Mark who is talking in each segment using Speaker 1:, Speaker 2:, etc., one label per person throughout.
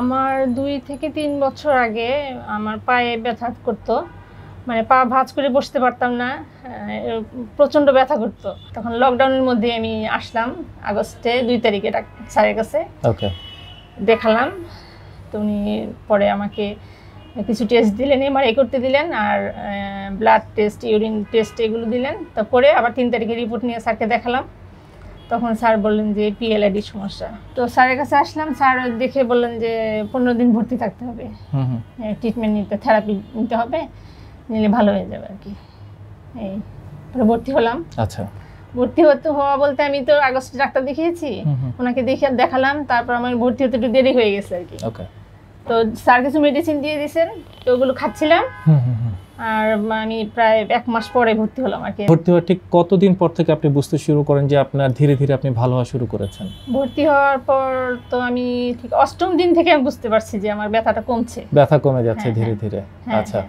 Speaker 1: আমার দুই থেকে তিন বছর আগে আমার পায়ে ব্যথা করতো। মানে পা ভাঁজ করে বসতে পারতাম না প্রচণ্ড ব্যথা করতো। তখন লকডাউনের মধ্যে আমি আসলাম আগস্টে দুই তারিখে স্যারের কাছে। দেখালাম তো উনি পরে আমাকে কিছু টেস্ট দিলেন এমআরআই করতে দিলেন আর ব্লাড টেস্ট ইউরিন টেস্ট এগুলো দিলেন। তারপরে আবার তিন তারিখে রিপোর্ট নিয়ে স্যারকে দেখালাম। তখন স্যার বললেন যে পিএলআইডি সমস্যা। তো স্যারের কাছে আসলাম স্যার দেখে বললেন যে পনেরো দিন ভর্তি থাকতে হবে। ট্রিটমেন্ট নিতে থেরাপি নিতে হবে নিলে ভালো হয়ে যাবে আর কি। এই পরে ভর্তি হলাম।
Speaker 2: আচ্ছা।
Speaker 1: ভর্তি হতে হওয়া বলতে আমি তো আগস্টে ডাক্তার দেখিয়েছি। ওনাকে দেখে দেখালাম তারপর আমার ভর্তি হতে একটু দেরি হয়ে গেছে আর কি।
Speaker 2: ওকে
Speaker 1: তো স্যার কিছু মেডিসিন দিয়ে দিয়েছেন তো ওগুলো খাচ্ছিলাম। আর আমি প্রায় এক মাস পরে ভর্তি হলাম আর কি।
Speaker 2: ভর্তি হওয়ার ঠিক কতদিন পর থেকে আপনি বুঝতে শুরু করেন যে আপনার ধীরে ধীরে আপনি ভালো হওয়া শুরু করেছেন?
Speaker 1: ভর্তি হওয়ার পর তো আমি ঠিক অষ্টম দিন থেকে আমি বুঝতে পারছি যে আমার ব্যথাটা কমছে।
Speaker 2: ব্যথা কমে যাচ্ছে
Speaker 1: হ্যাঁ,
Speaker 2: ধীরে
Speaker 1: হ্যাঁ।
Speaker 2: ধীরে।
Speaker 1: হ্যাঁ,
Speaker 2: আচ্ছা।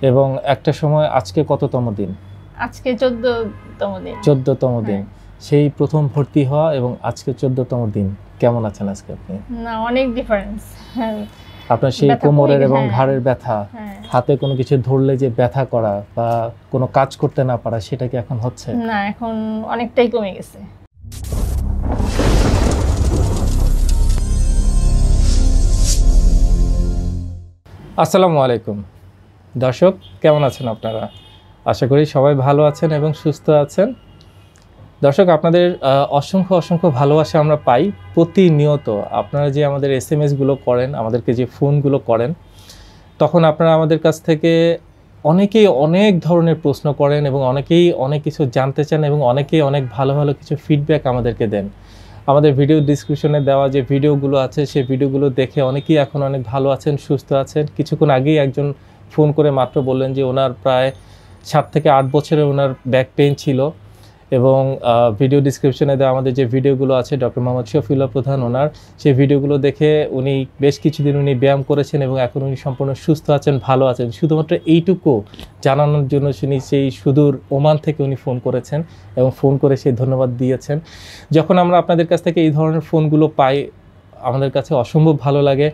Speaker 2: এবং একটা সময় আজকে কততম দিন?
Speaker 1: আজকে চোদ্দতম দিন।
Speaker 2: চোদ্দতম দিন। সেই প্রথম ভর্তি হওয়া এবং আজকে চোদ্দতম দিন। কেমন আছেন আজকে আপনি?
Speaker 1: না অনেক ডিফারেন্স হ্যাঁ।
Speaker 2: আপনার সেই কোমরের এবং
Speaker 1: হ্যাঁ।
Speaker 2: ঘাড়ের ব্যথা
Speaker 1: হ্যাঁ।
Speaker 2: হাতে কোনো কিছু ধরলে যে ব্যথা করা বা কোনো কাজ করতে না পারা সেটা কি এখন হচ্ছে?
Speaker 1: না এখন অনেকটাই কমে গেছে।
Speaker 2: আসসালামু আলাইকুম। দর্শক কেমন আছেন আপনারা? আশা করি সবাই ভালো আছেন এবং সুস্থ আছেন। দর্শক, আপনাদের অসংখ্য অসংখ্য ভালোবাসা আমরা পাই প্রতিনিয়ত। আপনারা যে আমাদের এস এম এসগুলো করেন, আমাদেরকে যে ফোনগুলো করেন, তখন আপনারা আমাদের কাছ থেকে অনেকেই অনেক ধরনের প্রশ্ন করেন এবং অনেকেই অনেক কিছু জানতে চান এবং অনেকেই অনেক ভালো ভালো কিছু ফিডব্যাক আমাদেরকে দেন। আমাদের ভিডিও ডিসক্রিপশনে দেওয়া যে ভিডিওগুলো আছে, সেই ভিডিওগুলো দেখে অনেকেই এখন অনেক ভালো আছেন, সুস্থ আছেন। কিছুক্ষণ আগেই একজন ফোন করে মাত্র বললেন যে ওনার প্রায় সাত থেকে আট বছরে ওনার ব্যাক পেইন ছিল। এবং ভিডিও ডিসক্রিপশনে দেওয়া আমাদের যে ভিডিওগুলো আছে ডক্টর মোহাম্মদ শফিউল্লাহ প্রধান ওনার, সেই ভিডিওগুলো দেখে উনি বেশ কিছুদিন উনি ব্যায়াম করেছেন এবং এখন উনি সম্পূর্ণ সুস্থ আছেন, ভালো আছেন। শুধুমাত্র এইটুকু জানানোর জন্য উনি সেই সুদূর ওমান থেকে উনি ফোন করেছেন এবং ফোন করে সেই ধন্যবাদ দিয়েছেন। যখন আমরা আপনাদের কাছ থেকে এই ধরনের ফোনগুলো পাই, আমাদের কাছে অসম্ভব ভালো লাগে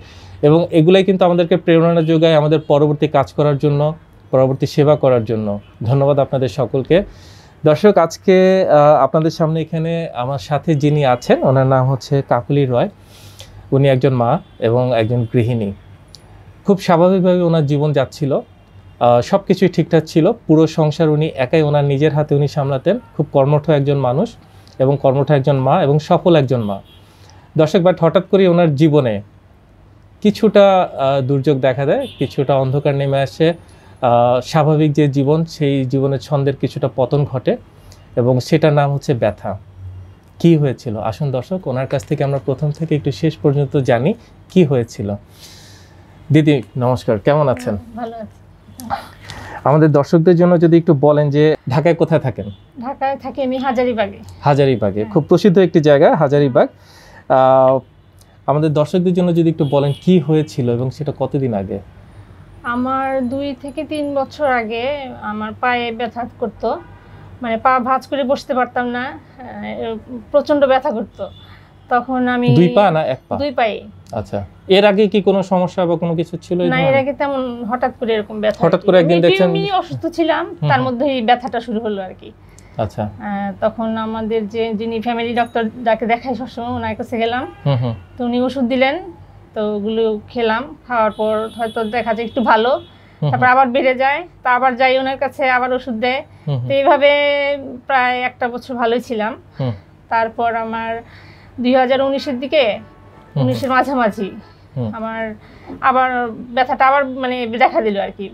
Speaker 2: এবং এগুলাই কিন্তু আমাদেরকে প্রেরণা যোগায় আমাদের পরবর্তী কাজ করার জন্য, পরবর্তী সেবা করার জন্য। ধন্যবাদ আপনাদের সকলকে। দর্শক, আজকে আপনাদের সামনে এখানে আমার সাথে যিনি আছেন, ওনার নাম হচ্ছে কাকুলি রয়। উনি একজন মা এবং একজন গৃহিণী। খুব স্বাভাবিকভাবে ওনার জীবন যাচ্ছিল। সব কিছুই ঠিকঠাক ছিল। পুরো সংসার উনি একাই ওনার নিজের হাতে উনি সামলাতেন। খুব কর্মঠ একজন মানুষ এবং কর্মঠ একজন মা এবং সফল একজন মা। দর্শক, বাট হঠাৎ করে ওনার জীবনে কিছুটা দুর্যোগ দেখা দেয়, কিছুটা অন্ধকার নেমে আসে। স্বাভাবিক যে জীবন সেই জীবনের ছন্দের কিছুটা পতন ঘটে এবং সেটার নাম হচ্ছে ব্যথা। কি হয়েছিল? আসুন দর্শক ওনার কাছ থেকে আমরা প্রথম থেকে একটু শেষ পর্যন্ত জানি কি হয়েছিল। দিদি নমস্কার কেমন আছেন?
Speaker 1: ভালো আছে।
Speaker 2: আমাদের দর্শকদের জন্য যদি একটু বলেন যে ঢাকায় কোথায় থাকেন?
Speaker 1: ঢাকায় থাকি আমি হাজারিবাগে।
Speaker 2: হাজারিবাগে
Speaker 1: হ্যাঁ।
Speaker 2: খুব প্রসিদ্ধ একটি জায়গা হাজারিবাগ। আহ, আমাদের দর্শকদের জন্য যদি একটু বলেন কি হয়েছিল এবং সেটা কতদিন আগে?
Speaker 1: আমার দুই থেকে তিন বছর আগে আমার পায়ে ব্যথা করতো। মানে পা ভাঁজ করে বসতে পারতাম না আহ, প্রচণ্ড ব্যথা করতো। তখন আমি
Speaker 2: দুই পা না এক পা?
Speaker 1: দুই পায়ে।
Speaker 2: আচ্ছা এর আগে কি কোনো সমস্যা বা কোনো কিছু ছিল
Speaker 1: না এর আগে তেমন হঠাৎ করে এরকম ব্যথা
Speaker 2: হঠাৎ করে একদিন দেখছেন-
Speaker 1: এমনি অসুস্থ ছিলাম তার। মধ্যেই ব্যথাটা শুরু হলো আর কি।
Speaker 2: আচ্ছা।
Speaker 1: তখন আমাদের যে যিনি ফ্যামিলি ডক্টর যাকে দেখাই সবসময় ওনার কাছে গেলাম। তো উনি ওষুধ দিলেন তো ওগুলো খেলাম খাওয়ার পর হয়তো দেখা যায় একটু ভালো। তারপর আবার বেড়ে যায় তা আবার যাই ওনার কাছে আবার ওষুধ দেয়। তো এইভাবে প্রায় একটা বছর ভালোই ছিলাম। তারপর আমার দুই হাজার উনিশের দিকে উনিশের মাঝামাঝি আমার আবার ব্যথাটা আবার মানে দেখা দিল আর কি।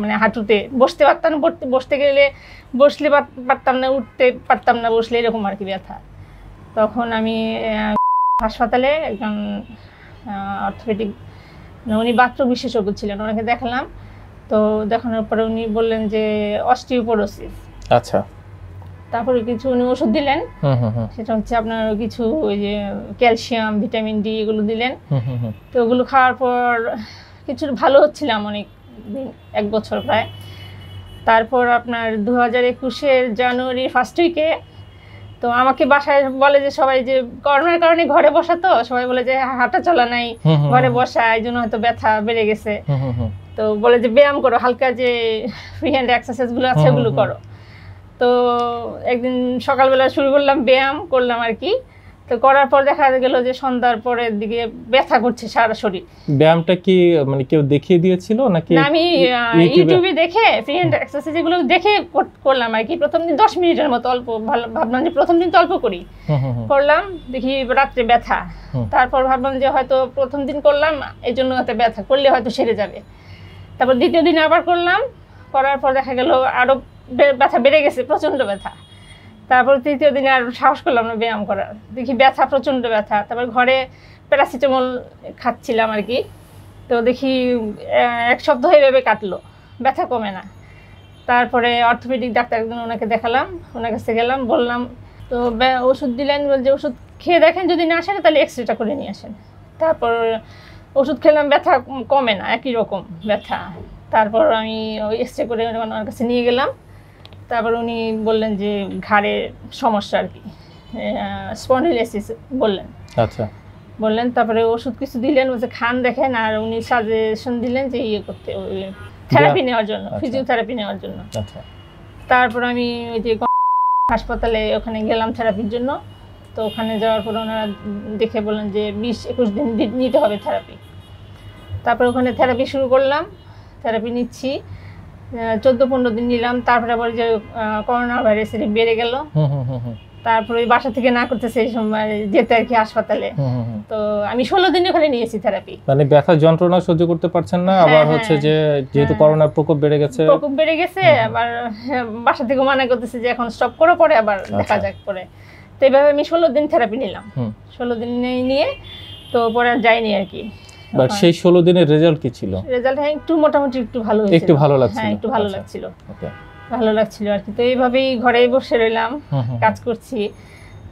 Speaker 1: মানে হাঁটুতে বসতে পারতাম না বসতে গেলে বসলে পারতাম না উঠতে পারতাম না বসলে এরকম আর কি ব্যথা। তখন আমি হাসপাতালে একজন অর্থোপেডিক উনি বাত্র বিশেষজ্ঞ ছিলেন ওনাকে দেখালাম। তো দেখানোর পরে উনি বললেন যে অস্টিওপোরোসিস
Speaker 2: আচ্ছা।
Speaker 1: তারপরে কিছু উনি ওষুধ দিলেন। সেটা হচ্ছে আপনার কিছু ওই যে ক্যালসিয়াম ভিটামিন ডি এগুলো দিলেন। তো ওগুলো খাওয়ার পর কিছু ভালো হচ্ছিলাম অনেক দিন এক বছর প্রায়। তারপর আপনার দু হাজার একুশের জানুয়ারি ফার্স্ট উইকে তো আমাকে বাসায় বলে যে সবাই যে করোনার কারণে ঘরে বসা তো সবাই বলে যে হাঁটা চলা নাই ঘরে বসা এই জন্য হয়তো ব্যথা বেড়ে গেছে। তো বলে যে ব্যায়াম করো হালকা যে ফ্রি হ্যান্ড এক্সারসাইজগুলো আছে ওগুলো করো। তো একদিন সকালবেলা শুরু করলাম ব্যায়াম করলাম আর কি। তো করার পর দেখা গেল যে সন্ধ্যার পরের দিকে ব্যথা করছে সারা শরীর।
Speaker 2: ব্যায়ামটা কি মানে কেউ দেখিয়ে দিয়েছিল নাকি
Speaker 1: আমি
Speaker 2: ইউটিউবে-
Speaker 1: দেখে ফ্রি হ্যান্ড এক্সারসাইজ এগুলো দেখে করলাম আর কি। প্রথম দিন দশ মিনিটের মতো অল্প ভাবলাম যে প্রথম দিন তো অল্প করি। করলাম দেখি রাত্রে ব্যথা। তারপর ভাবলাম যে হয়তো প্রথম দিন করলাম এই জন্য হয়তো ব্যথা করলে হয়তো সেরে যাবে। তারপর দ্বিতীয় দিন আবার করলাম করার পর দেখা গেল আরও ব্যথা বেড়ে গেছে প্রচণ্ড ব্যথা। তারপর তৃতীয় দিনে আর সাহস করলাম না ব্যায়াম করার। দেখি ব্যথা, প্রচণ্ড ব্যথা। তারপর ঘরে প্যারাসিটামল খাচ্ছিলাম আর কি। তো দেখি এক সপ্তাহ এভাবে কাটলো। ব্যথা কমে না। তারপরে অর্থোপেডিক ডাক্তার একজন ওনাকে দেখালাম। ওনার কাছে গেলাম, বললাম, তো ওষুধ দিলেন বলছে, ওষুধ খেয়ে দেখেন যদি না আসেন তাহলে এক্স রেটা করে নিয়ে আসেন। তারপর ওষুধ খেলাম, ব্যথা কমে না, একই রকম ব্যথা। তারপর আমি ওই এক্স রে করে ওনার কাছে নিয়ে গেলাম। তারপর উনি বললেন যে ঘাড়ের সমস্যা আর কি। স্পন্ডিলাইসিস বললেন।
Speaker 2: আচ্ছা।
Speaker 1: বললেন তারপরে ওষুধ কিছু দিলেন বলছে খান দেখেন। আর উনি সাজেশন দিলেন যে ইয়ে করতে থেরাপি নেওয়ার জন্য
Speaker 2: আচ্ছা।
Speaker 1: ফিজিওথেরাপি নেওয়ার জন্য।
Speaker 2: আচ্ছা।
Speaker 1: তারপর আমি ওই যে হাসপাতালে ওখানে গেলাম থেরাপির জন্য। তো ওখানে যাওয়ার পর ওনারা দেখে বললেন যে বিশ একুশ দিন নিতে হবে থেরাপি তারপর ওখানে থেরাপি শুরু করলাম। থেরাপি নিচ্ছি। চোদ্দ পনেরো দিন নিলাম তারপরে আবার যে করোনা ভাইরাসের বেড়ে গেল। তারপরে ওই বাসা থেকে না করতেছে এই সময় যেতে আর কি হাসপাতালে। তো আমি ষোলো দিন ওখানে নিয়েছি থেরাপি
Speaker 2: মানে ব্যথা যন্ত্রণা সহ্য করতে পারছেন না
Speaker 1: হ্যাঁ,
Speaker 2: আবার
Speaker 1: হ্যাঁ।
Speaker 2: হচ্ছে যে যেহেতু
Speaker 1: হ্যাঁ।
Speaker 2: করোনার প্রকোপ বেড়ে গেছে
Speaker 1: প্রকোপ বেড়ে গেছে আবার বাসা থেকে মানা করতেছে যে এখন স্টপ করো পরে আবার দেখা
Speaker 2: আচ্ছা।
Speaker 1: যাক পরে তো এইভাবে আমি ষোলো দিন থেরাপি নিলাম ষোলো দিন নিয়ে- নিয়ে তো পরে আর যাইনি আর কি
Speaker 2: বাট সেই ষোলো দিনের রেজাল্ট কি ছিল?
Speaker 1: রেজাল্ট হ্যাঁ একটু মোটামুটি একটু ভালো হয়েছিল।
Speaker 2: একটু ভালো লাগছিল।
Speaker 1: হ্যাঁ একটু ভালো
Speaker 2: আচ্ছা।
Speaker 1: লাগছিল।
Speaker 2: ওকে।
Speaker 1: ভালো লাগছিল আর কি। তো এইভাবেই ঘরেই বসে রইলাম কাজ করছি।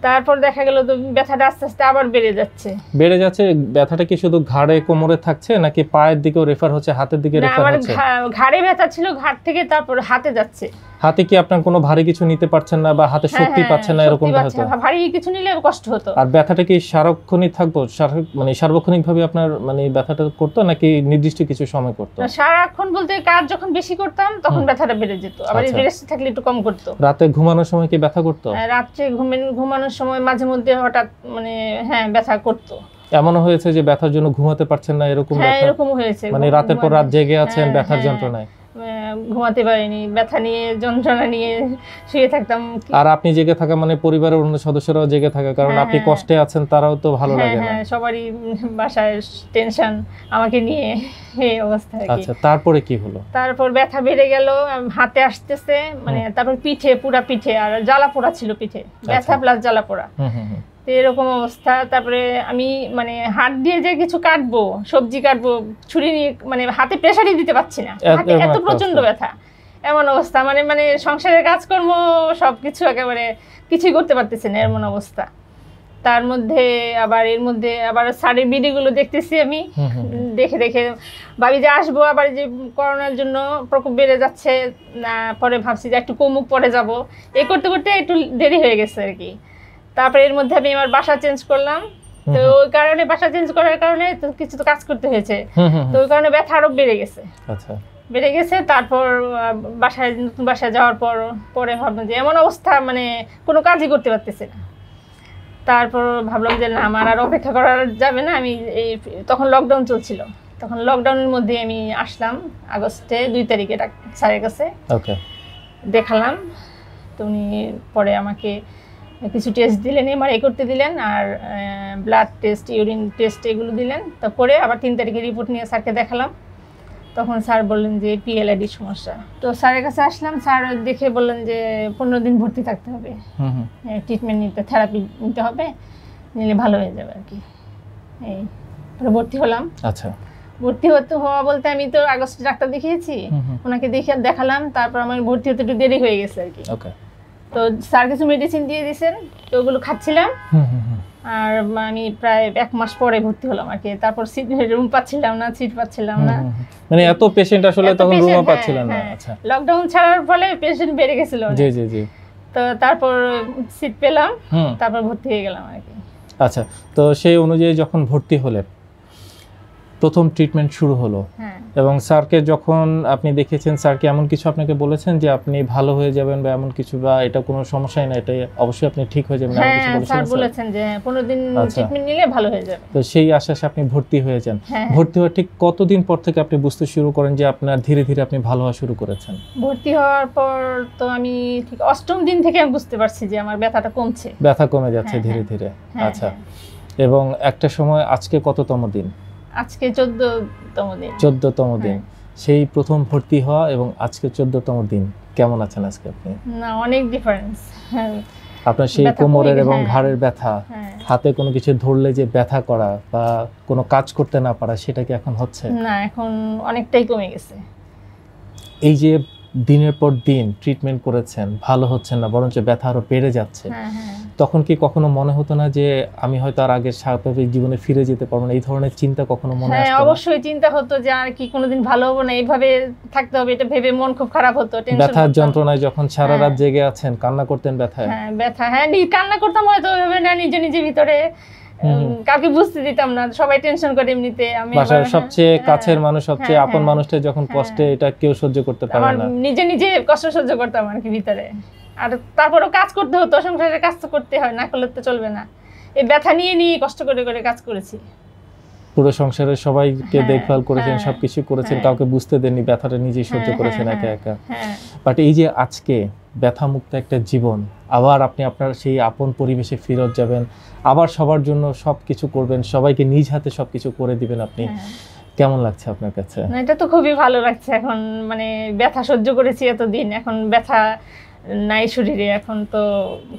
Speaker 1: তারপর দেখা গেল তো ব্যথাটা আস্তে আস্তে আবার বেড়ে যাচ্ছে।
Speaker 2: বেড়ে যাচ্ছে? ব্যথাটা কি শুধু ঘাড়ে কোমরে থাকছে নাকি পায়ের দিকেও রেফার হচ্ছে হাতের দিকে রেফার
Speaker 1: আমার
Speaker 2: হচ্ছে?
Speaker 1: ঘা- ঘাড়ে ব্যথা ছিল ঘাট থেকে তারপর হাতে যাচ্ছে।
Speaker 2: হাতে কি আপনার কোনো ভারী কিছু নিতে পারছেন না বা হাতে
Speaker 1: হ্যাঁ,
Speaker 2: শক্তি
Speaker 1: হ্যাঁ,
Speaker 2: পাচ্ছেন না এরকমটা
Speaker 1: পাচ্ছে। ভারী কিছু নিলে কষ্ট হতো।
Speaker 2: আর ব্যথাটা কি সার্বক্ষণিক থাকব সার- মানে সার্বক্ষণিক ভাবে আপনার মানে ব্যথাটা করতো নাকি নির্দিষ্ট কিছু সময় করতো?
Speaker 1: সারাক্ষণ বলতে কাজ যখন বেশি করতাম তখন ব্যথাটা বেড়ে যেত। আবার
Speaker 2: আচ্ছা।
Speaker 1: রেস্ট থাকলে একটু কম করতো।
Speaker 2: রাতে ঘুমানোর সময় কি ব্যথা করতো?
Speaker 1: রাত্রে ঘুমেন ঘুমানোর সময় মাঝে মধ্যে হঠাৎ মানে হ্যাঁ ব্যথা করতো।
Speaker 2: এমনও হয়েছে যে ব্যথার জন্য ঘুমাতে পারছেন না এরকম
Speaker 1: হ্যাঁ
Speaker 2: ব্যথা?
Speaker 1: এরকমও হয়েছে।
Speaker 2: মানে রাতের পর রাত জেগে আছেন
Speaker 1: হ্যাঁ,
Speaker 2: ব্যথার
Speaker 1: হ্যাঁ।
Speaker 2: যন্ত্রণায়।
Speaker 1: ঘুমাতে পারিনি ব্যথা নিয়ে যন্ত্রণা নিয়ে শুয়ে থাকতাম
Speaker 2: আর আপনি জেগে থাকা মানে পরিবারের অন্য সদস্যরাও জেগে থাকা কারণ
Speaker 1: হ্যাঁ,
Speaker 2: আপনি
Speaker 1: হ্যাঁ।
Speaker 2: কষ্টে আছেন তারাও তো ভালো
Speaker 1: হ্যাঁ
Speaker 2: লাগে না
Speaker 1: হ্যাঁ সবারই বাসায় টেনশন আমাকে নিয়ে এই অবস্থা
Speaker 2: আচ্ছা তারপরে কি হলো
Speaker 1: তারপর ব্যথা বেড়ে গেল হাতে আসতেছে মানে তারপর পিঠে পুরা পিঠে আর জ্বালা পোড়া ছিল পিঠে ব্যথা
Speaker 2: আচ্ছা।
Speaker 1: প্লাস জ্বালা পোড়া। তো এরকম অবস্থা। তারপরে আমি মানে হাত দিয়ে যে কিছু কাটবো সবজি কাটবো ছুরি নিয়ে মানে হাতে প্রেশারই দিতে পারছি না।
Speaker 2: এত-
Speaker 1: হাতে এত
Speaker 2: প্রচণ্ড
Speaker 1: ব্যথা। এমন অবস্থা। মানে মানে সংসারের কাজকর্ম সব কিছু একেবারে কিছুই করতে পারতেছি না এমন অবস্থা। তার মধ্যে আবার এর মধ্যে আবার শাড়ির ভিডিওগুলো দেখতেছি আমি। দেখে দেখে ভাবি যে আসব আবার যে করোনার জন্য প্রকোপ বেড়ে যাচ্ছে না পরে ভাবছি যে একটু কমুক পরে যাব। এই করতে করতে একটু দেরি হয়ে গেছে আর কি। তারপরে এর মধ্যে আমি আমার বাসা চেঞ্জ করলাম। তো। ওই কারণে বাসা চেঞ্জ করার কারণে তো কিছু তো কাজ করতে হয়েছে। তো ওই কারণে ব্যথা আরও বেড়ে গেছে।
Speaker 2: আচ্ছা।
Speaker 1: বেড়ে গেছে তারপর বাসায় নতুন বাসায় যাওয়ার পর পরে ভাবলাম যে এমন অবস্থা মানে কোনো কাজই করতে পারতেছে না। তারপর ভাবলাম যে না আমার আর অপেক্ষা করা যাবে না আমি এই তখন লকডাউন চলছিল। তখন লকডাউনের মধ্যে আমি আসলাম আগস্টে দুই তারিখে স্যারের কাছে। দেখালাম তো উনি পরে আমাকে কিছু টেস্ট দিলেন এমআরআই করতে দিলেন আর ব্লাড টেস্ট ইউরিন টেস্ট এগুলো দিলেন। তারপরে আবার তিন তারিখে রিপোর্ট নিয়ে স্যারকে দেখালাম। তখন স্যার বললেন যে পিএলআইডি সমস্যা। তো স্যারের কাছে আসলাম স্যার দেখে বললেন যে পনেরো দিন ভর্তি থাকতে হবে। ট্রিটমেন্ট নিতে থেরাপি নিতে হবে নিলে ভালো হয়ে যাবে আর কি। এই ভর্তি হলাম।
Speaker 2: আচ্ছা।
Speaker 1: ভর্তি হতে হওয়া বলতে আমি তো আগস্টে ডাক্তার দেখিয়েছি। ওনাকে দেখে দেখালাম তারপর আমার ভর্তি হতে একটু দেরি হয়ে গেছে আর কি।
Speaker 2: ওকে
Speaker 1: তো স্যার কিছু মেডিসিন দিয়ে দিয়েছেন তো ওগুলো খাচ্ছিলাম। আর আমি প্রায় এক মাস পরে ভর্তি হলাম আর কি। তারপর সিট রুম পাচ্ছিলাম না সিট পাচ্ছিলাম না।
Speaker 2: মানে এত পেশেন্ট আসলে তখন রুমও
Speaker 1: হ্যাঁ,
Speaker 2: পাচ্ছিলেন না।
Speaker 1: হ্যাঁ।
Speaker 2: আচ্ছা।
Speaker 1: লকডাউন ছাড়ার ফলে পেশেন্ট বেড়ে গেছিল
Speaker 2: জি জি জি।
Speaker 1: তো তারপর সিট পেলাম তারপর ভর্তি হয়ে গেলাম আর কি।
Speaker 2: আচ্ছা তো সেই অনুযায়ী যখন ভর্তি হলেন প্রথম ট্রিটমেন্ট শুরু হলো।
Speaker 1: হ্যাঁ।
Speaker 2: এবং স্যারকে যখন আপনি দেখেছেন স্যারকে এমন কিছু আপনাকে বলেছেন যে আপনি ভালো হয়ে যাবেন বা এমন কিছু বা এটা কোনো সমস্যাই না এটা অবশ্যই আপনি ঠিক হয়ে যাবেন এমন
Speaker 1: হ্যাঁ
Speaker 2: কিছু
Speaker 1: স্যার
Speaker 2: স্যার?
Speaker 1: বলেছেন যে পনেরো দিন
Speaker 2: আচ্ছা।
Speaker 1: ট্রিটমেন্ট নিলে ভালো হয়ে যাবে।
Speaker 2: তো সেই আশ্বাসে আপনি ভর্তি হয়ে যান
Speaker 1: হ্যাঁ।
Speaker 2: ভর্তি হওয়ার ঠিক কতদিন পর থেকে আপনি বুঝতে শুরু করেন যে আপনার ধীরে ধীরে আপনি ভালো হওয়া শুরু করেছেন?
Speaker 1: ভর্তি হওয়ার পর তো আমি ঠিক অষ্টম দিন থেকে আমি বুঝতে পারছি যে আমার ব্যথাটা কমছে।
Speaker 2: ব্যথা কমে যাচ্ছে ধীরে। ধীরে। আচ্ছা। এবং একটা সময় আজকে কততম দিন?
Speaker 1: আজকে চোদ্দতম দিন।
Speaker 2: চোদ্দতম দিন।
Speaker 1: হ্যাঁ।
Speaker 2: সেই প্রথম ভর্তি হওয়া এবং আজকে চোদ্দতম দিন। কেমন আছেন আজকে আপনি?
Speaker 1: না অনেক ডিফারেন্স
Speaker 2: আপনার সেই কোমরের এবং। ঘাড়ের ব্যথা
Speaker 1: হ্যাঁ।
Speaker 2: হাতে কোনো কিছু ধরলে যে ব্যথা করা বা কোনো কাজ করতে না পারা সেটা কি এখন হচ্ছে?
Speaker 1: না এখন অনেকটাই কমে গেছে।
Speaker 2: এই যে দিনের পর দিন ট্রিটমেন্ট করেছেন ভালো হচ্ছে না বরঞ্চ ব্যথা আরও বেড়ে যাচ্ছে।
Speaker 1: হ্যাঁ হ্যাঁ।
Speaker 2: তখন কি কখনো মনে হতো না যে আমি হয়তো আর আগের স্বাভাবিক জীবনে ফিরে যেতে পারব না? এই ধরনের চিন্তা কখনো মনে
Speaker 1: হ্যাঁ
Speaker 2: না?
Speaker 1: অবশ্যই চিন্তা হতো যে আর কি কোনোদিন ভালো হব না এইভাবে থাকতে হবে এটা ভেবে মন খুব খারাপ হতো
Speaker 2: ব্যথার যন্ত্রণায় যখন সারা রাত
Speaker 1: হ্যাঁ।
Speaker 2: জেগে আছেন কান্না করতেন ব্যথায়?
Speaker 1: হ্যাঁ ব্যথা হ্যাঁ কান্না করতাম হয়তো ওইভাবে না নিজে নিজে ভিতরে কাউকে বুঝতে দিতাম না সবাই টেনশন করে এমনিতে আমি
Speaker 2: বাসার সবচেয়ে
Speaker 1: হ্যাঁ,
Speaker 2: কাছের মানুষ সবচেয়ে
Speaker 1: হ্যাঁ,
Speaker 2: আপন
Speaker 1: হ্যাঁ।
Speaker 2: মানুষটা যখন। কষ্টে এটা কেউ সহ্য করতে পারে না
Speaker 1: নিজে নিজে কষ্ট সহ্য করতাম আর কি ভিতরে আর তারপরেও কাজ করতে হতো সংসারের কাজ তো করতে হয় না করলে তো চলবে না এই ব্যথা নিয়ে নিয়ে কষ্ট করে করে কাজ করেছি
Speaker 2: পুরো সংসারের সবাইকে দেখভাল করেছেন সবকিছু করেছেন। কাউকে বুঝতে দেননি ব্যথাটা নিজেই সহ্য
Speaker 1: হ্যাঁ,
Speaker 2: করেছেন একা। একা বাট এই যে আজকে ব্যথামুক্ত একটা জীবন। আবার আপনি আপনার সেই আপন পরিবেশে ফেরত যাবেন। আবার সবার জন্য সব কিছু করবেন। সবাইকে নিজ হাতে সব কিছু করে দিবেন আপনি।
Speaker 1: হ্যাঁ।
Speaker 2: কেমন লাগছে আপনার কাছে?
Speaker 1: না এটা তো খুবই ভালো লাগছে। এখন মানে ব্যথা সহ্য করেছি এতদিন। এখন ব্যথা নাই শরীরে এখন তো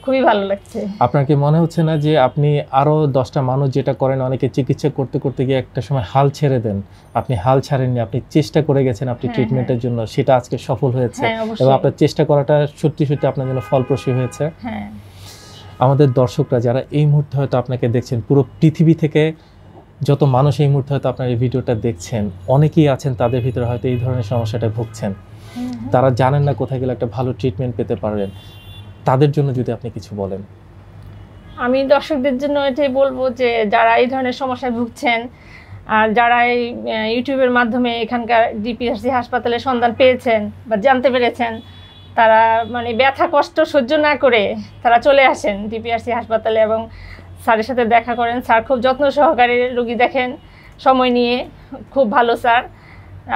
Speaker 1: খুবই ভালো লাগছে।
Speaker 2: আপনার কি মনে হচ্ছে না যে আপনি আরও দশটা মানুষ যেটা করেন অনেকে চিকিৎসা করতে করতে গিয়ে একটা সময় হাল ছেড়ে দেন? আপনি হাল ছাড়েননি আপনি চেষ্টা করে গেছেন আপনি
Speaker 1: হ্যাঁ,
Speaker 2: ট্রিটমেন্টের জন্য সেটা আজকে সফল হয়েছে।
Speaker 1: হ্যাঁ
Speaker 2: এবং আপনার চেষ্টা করাটা সত্যি সত্যি আপনার জন্য ফলপ্রসূ হয়েছে।
Speaker 1: হ্যাঁ।
Speaker 2: আমাদের দর্শকরা যারা এই মুহূর্তে হয়তো আপনাকে দেখছেন পুরো পৃথিবী থেকে যত মানুষ এই মুহূর্তে হয়তো আপনার এই ভিডিওটা দেখছেন অনেকেই আছেন তাদের ভিতরে হয়তো এই ধরনের সমস্যাটা ভুগছেন। তারা জানেন না কোথায় গেলে একটা ভালো ট্রিটমেন্ট পেতে পারবেন। তাদের জন্য যদি আপনি কিছু বলেন।
Speaker 1: আমি দর্শকদের জন্য এটাই বলব যে, যারা এই ধরনের সমস্যায় ভুগছেন, আর যারা এই ইউটিউবের মাধ্যমে এখানকার ডিপিএসসি হাসপাতালের সন্ধান পেয়েছেন বা জানতে পেরেছেন, তারা মানে ব্যথা, কষ্ট সহ্য না করে তারা চলে আসেন ডিপিআরসি হাসপাতালে এবং স্যারের সাথে দেখা করেন। স্যার খুব যত্ন সহকারে রোগী দেখেন। সময় নিয়ে খুব ভালো, স্যার।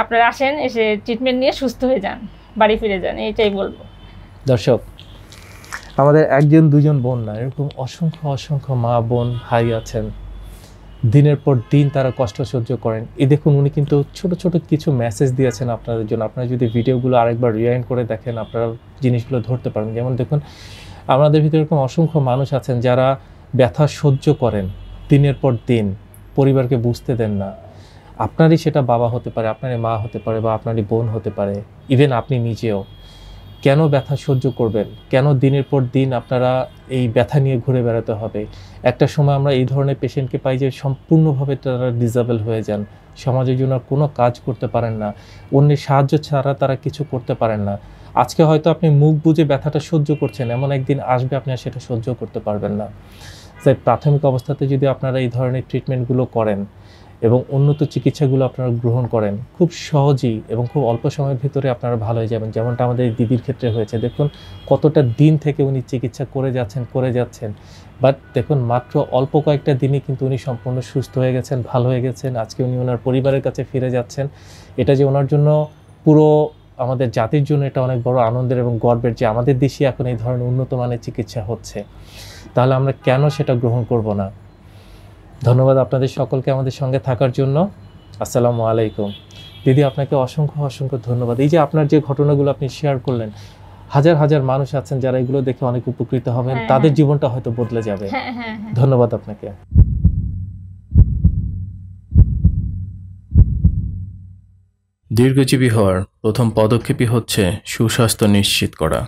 Speaker 1: আপনারা আসেন, এসে ট্রিটমেন্ট নিয়ে সুস্থ হয়ে যান, বাড়ি ফিরে যান, এইটাই বলব।
Speaker 2: দর্শক, আমাদের একজন, দুজন বোন না, এরকম অসংখ্য অসংখ্য মা বোন, ভাই আছেন। দিনের পর দিন তারা কষ্ট সহ্য করেন। এই দেখুন, উনি কিন্তু ছোট ছোট কিছু মেসেজ দিয়েছেন আপনাদের জন্য। আপনারা যদি ভিডিওগুলো আরেকবার রিয়াইন্ড করে দেখেন, আপনারা জিনিসগুলো ধরতে পারেন। যেমন দেখুন, আমাদের ভিতরে এরকম অসংখ্য মানুষ আছেন যারা ব্যথা সহ্য করেন দিনের পর দিন। পরিবারকে বুঝতে দেন না। আপনারই সেটা বাবা হতে পারে, আপনারই মা হতে পারে বা আপনারই বোন হতে পারে ইভেন আপনি নিজেও। কেন ব্যথা সহ্য করবেন? কেন দিনের পর দিন আপনারা এই ব্যথা নিয়ে ঘুরে বেড়াতে হবে? একটা সময় আমরা এই ধরনের পেশেন্টকে পাই যে সম্পূর্ণভাবে তারা ডিসেবল হয়ে যান। সমাজের জন্য কোনো কাজ করতে পারেন না। অন্যের সাহায্য ছাড়া তারা কিছু করতে পারেন না। আজকে হয়তো আপনি মুখ বুঝে ব্যথাটা সহ্য করছেন, এমন একদিন আসবে আপনি আর সেটা সহ্য করতে পারবেন না। তাই প্রাথমিক অবস্থাতে যদি আপনারা এই ধরনের ট্রিটমেন্টগুলো করেন এবং উন্নত চিকিৎসাগুলো আপনারা গ্রহণ করেন, খুব সহজেই এবং খুব অল্প সময়ের ভিতরে আপনারা ভালো হয়ে যাবেন। যেমনটা আমাদের দিদির ক্ষেত্রে হয়েছে। দেখুন কতটা দিন থেকে উনি চিকিৎসা করে যাচ্ছেন করে যাচ্ছেন। বাট দেখুন মাত্র অল্প কয়েকটা দিনই কিন্তু উনি সম্পূর্ণ সুস্থ হয়ে গেছেন, ভালো হয়ে গেছেন। আজকে উনি ওনার পরিবারের কাছে ফিরে যাচ্ছেন। এটা যে ওনার জন্য পুরো আমাদের জাতির জন্য এটা অনেক বড় আনন্দের এবং গর্বের যে আমাদের দেশে এখন এই ধরনের উন্নত মানের চিকিৎসা হচ্ছে। তাহলে আমরা কেন সেটা গ্রহণ করব না? ধন্যবাদ আপনাদের সকলকে আমাদের সঙ্গে থাকার জন্য। আসসালামু আলাইকুম। দিদি আপনাকে অসংখ্য অসংখ্য ধন্যবাদ। এই যে আপনার যে ঘটনাগুলো আপনি শেয়ার করলেন হাজার হাজার মানুষ আছেন যারা এগুলো দেখে অনেক উপকৃত হবেন
Speaker 1: হ্যাঁ,
Speaker 2: তাদের। জীবনটা হয়তো বদলে যাবে।
Speaker 1: হ্যাঁ হ্যাঁ।
Speaker 2: ধন্যবাদ আপনাকে।
Speaker 3: দীর্ঘজীবী হওয়ার প্রথম পদক্ষেপই হচ্ছে সুস্বাস্থ্য নিশ্চিত করা।